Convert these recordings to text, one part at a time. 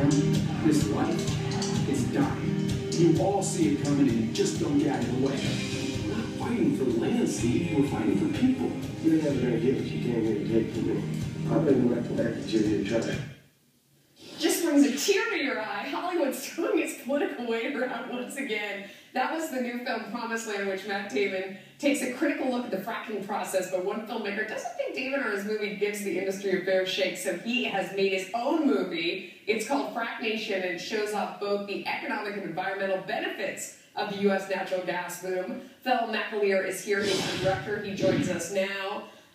him, this life is dying. You all see it coming and you just don't get out of the way. We're not fighting for land, Steve. We're fighting for people. You're never gonna get what you can't really take from me. I'll bring the weapon back to you to try. Just brings a tear to your eye. Throwing its political weight around once again. That was the new film Promised Land, which Matt Damon takes a critical look at the fracking process, but one filmmaker doesn't think Damon or his movie gives the industry a fair shake, so he has made his own movie. It's called Frack Nation, and it shows off both the economic and environmental benefits of the U.S. natural gas boom. Phil McAleer is here. He's the director. He joins us now.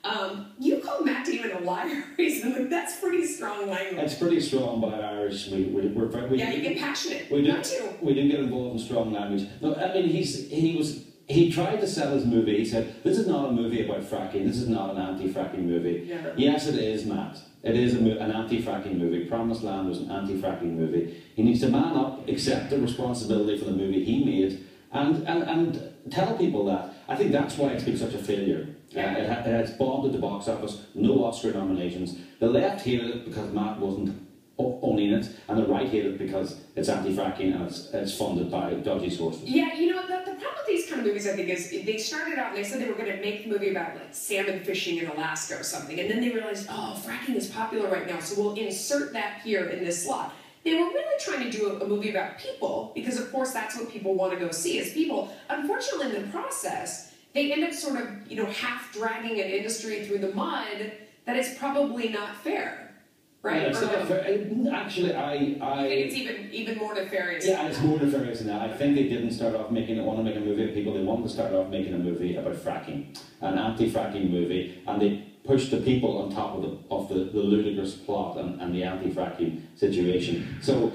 Um, you call Matt Damon a liar recently. That's pretty strong language. That's pretty strong by Irish. We, we, we're, we, yeah, you get passionate. We do, Not we do get involved in strong language. No, I mean, he's, he was he tried to sell his movie. He said, "This is not a movie about fracking. This is not an anti-fracking movie." Yeah. Yes, it is, Matt. It is an anti-fracking movie. Promised Land was an anti-fracking movie. He needs to man up, accept the responsibility for the movie he made, and and, and tell people that. I think that's why it's been such a failure. Uh, it, ha- it has bombed at the box office. No Oscar nominations. The left hated it because Matt wasn't owning it, and the right hated it because it's anti-fracking and it's, it's funded by dodgy sources. Yeah, you know, the, the problem with these kind of movies, I think, is they started out and they said they were going to make the movie about like salmon fishing in Alaska or something, and then they realized, oh, fracking is popular right now, so we'll insert that here in this slot. They were really trying to do a, a movie about people because, of course, that's what people want to go see is people. Unfortunately, in the process, they end up sort of, you know, half dragging an industry through the mud that is probably not fair, right? Yeah, it's not um, fair. Actually, I, I think it's even even more nefarious. yeah, it's more nefarious than that. I think they didn't start off making it want to make a movie of people. They wanted to start off making a movie about fracking, an anti-fracking movie, and they pushed the people on top of the of the, the ludicrous plot and, and the anti-fracking situation. So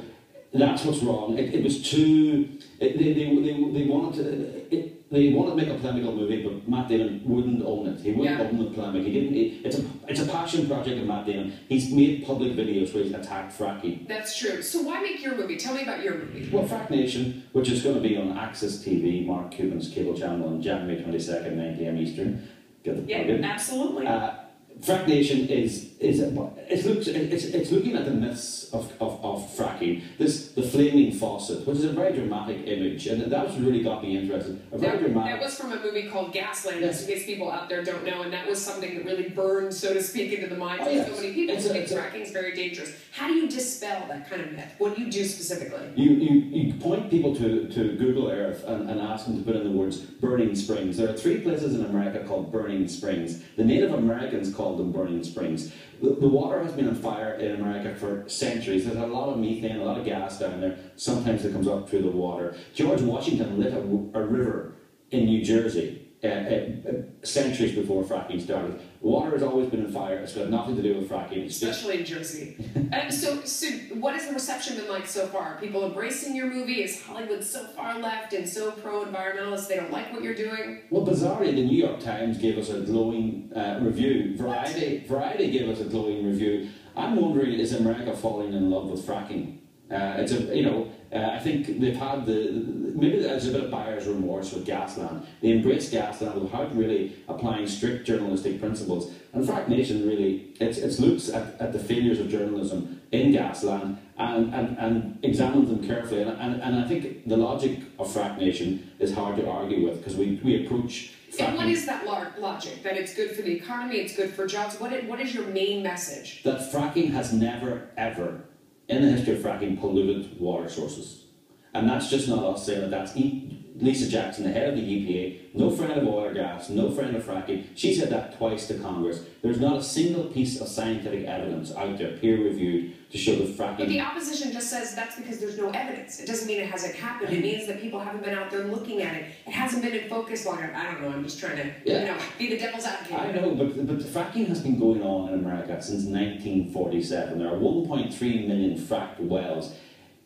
that's what's wrong. It, it was too. It, they, they, they, they wanted to. It, they wanted to make a polemical movie, but Matt Damon wouldn't own it. He wouldn't Yeah. own the polemic. He didn't. It, it's a it's a passion project of Matt Damon. He's made public videos where he's attacked fracking. That's true. So why make your movie? Tell me about your movie. Well, Frack Nation, which is going to be on AXS TV, Mark Cuban's cable channel, on January 22nd, 9 pm Eastern. Plug Yeah, in. absolutely. Uh, Frack Nation is is it looks it's, it's looking at the myths of, of, of fracking. This flaming faucet, which is a very dramatic image, and that's really got me interested. A very that, dramatic. that was from a movie called Gasland, Yes. in case people out there don't know, and that was something that really burned, so to speak, into the minds Oh, of yes. so many people. It's a- it's fracking is very dangerous. How do you dispel that kind of myth? What do you do specifically? You, you, you point people to, to Google Earth and, and ask them to put in the words Burning Springs. There are three places in America called Burning Springs. The Native Americans called them Burning Springs. The, water has been on fire in America for centuries. There's a lot of methane, a lot of gas down there. Sometimes it comes up through the water. George Washington lit a, a river in New Jersey uh, uh, centuries before fracking started. Water has always been on fire. It's got nothing to do with fracking. It's Especially in Jersey. um, so, so, what has the reception been like so far? Are people embracing your movie? Is Hollywood so far left and so pro-environmentalist they don't like what you're doing? Well, bizarrely, the New York Times gave us a glowing uh, review. Variety, Variety gave us a glowing review. I'm wondering, is America falling in love with fracking? Uh, it's a, you know, uh, I think they've had the, maybe there's a bit of buyer's remorse with Gasland. They embraced Gasland without really applying strict journalistic principles. And Frack Nation really, it's, it's looks at, at the failures of journalism in Gasland and, and, and examines them carefully. And, and, and I think the logic of Frack Nation is hard to argue with because we, we approach And what is that lar- logic? That it's good for the economy, it's good for jobs. What is, what is your main message? that fracking has never, ever, in the history of fracking, polluted water sources. And that's just not us saying that, that's e- Lisa Jackson, the head of the EPA, no friend of oil or gas, no friend of fracking. She said that twice to Congress. There's not a single piece of scientific evidence out there, peer reviewed, to show that fracking. But the opposition just says that's because there's no evidence. It doesn't mean it hasn't happened. It means that people haven't been out there looking at it. It hasn't been in focus long enough. I don't know. I'm just trying to, Yeah. you know, be the devil's advocate. I know, but, but fracking has been going on in America since 1947. There are 1.3 million fracked wells.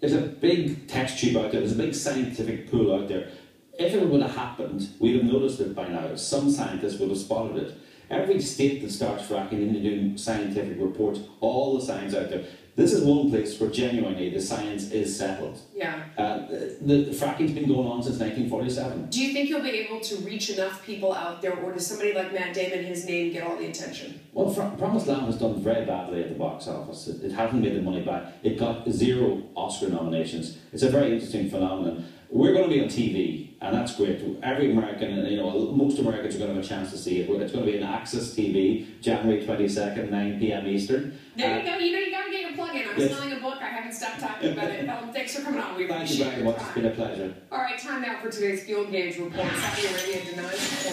There's a big test tube out there, there's a big scientific pool out there. If it would have happened, we'd have noticed it by now. Some scientists would have spotted it. Every state that starts fracking into doing scientific reports, all the science out there. this is one place where genuinely the science is settled. Yeah. Uh, the, the fracking's been going on since 1947. Do you think you'll be able to reach enough people out there, or does somebody like Matt Damon, his name, get all the attention? Well, Fr- Promised Land has done very badly at the box office. It, it hasn't made the money back. It got zero Oscar nominations. It's a very interesting phenomenon. We're going to be on TV, and that's great. Every American, you know, most Americans are going to have a chance to see it. It's going to be on AXS TV, January 22nd, 9 p.m. Eastern. There Uh, you go. You know, you got to get your plug in. I'm Yes. selling a book. I haven't stopped talking about it. Um, thanks for coming on. We Thank you appreciate very much. It's been a pleasure. All right, time now for today's Field Gauge report. Saudi Arabia denies